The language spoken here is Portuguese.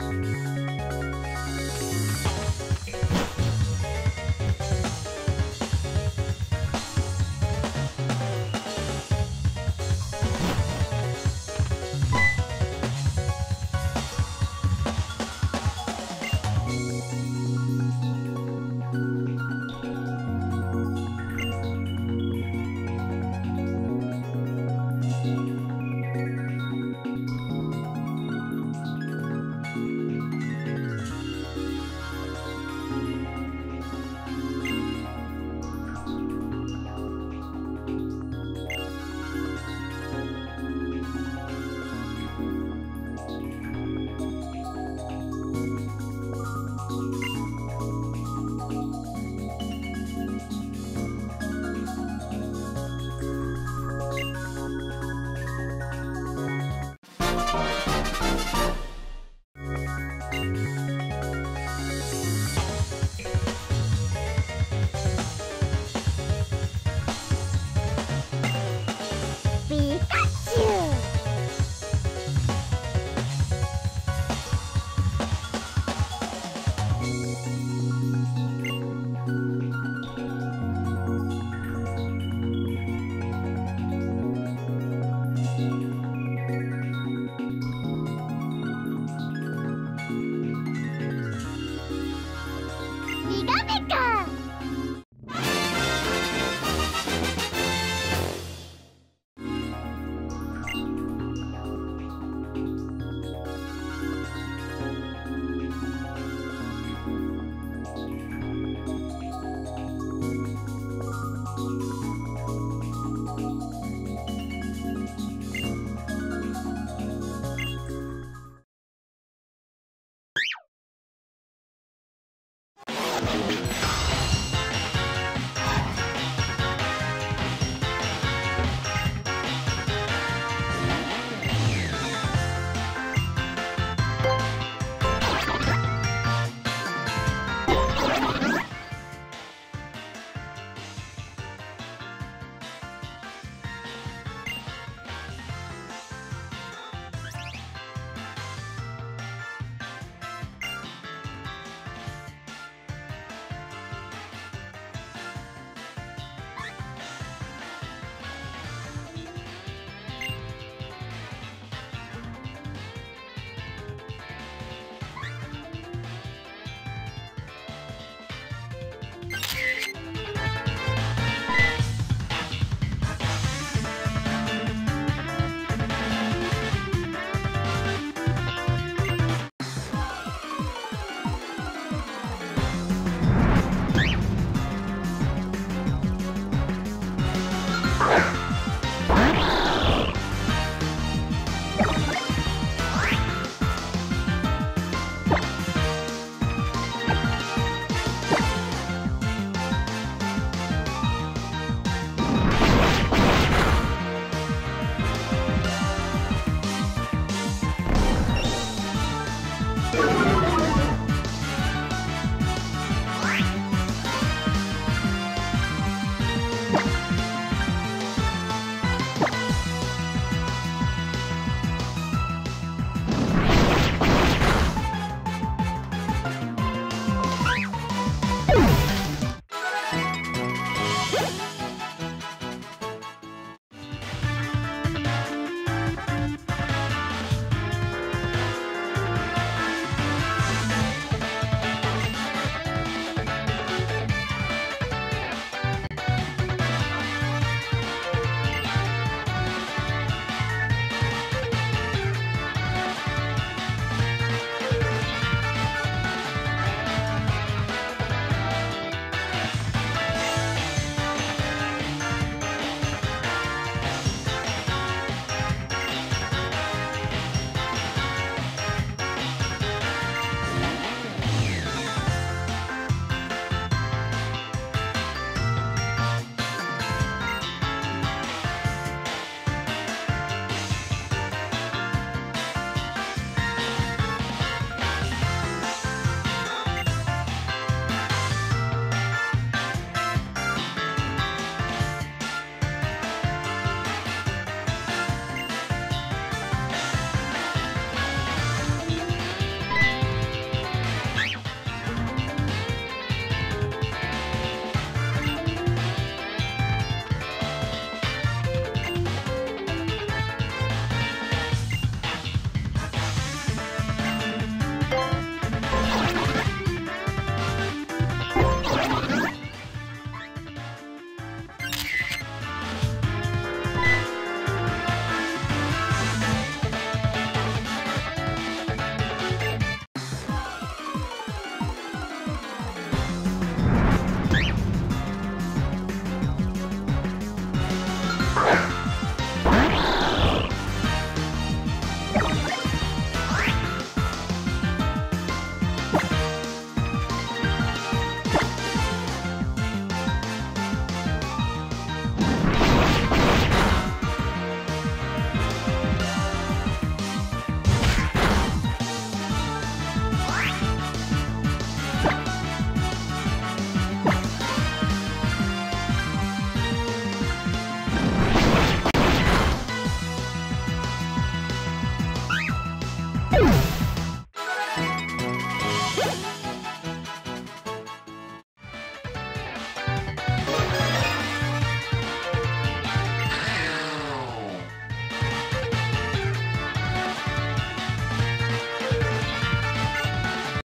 Música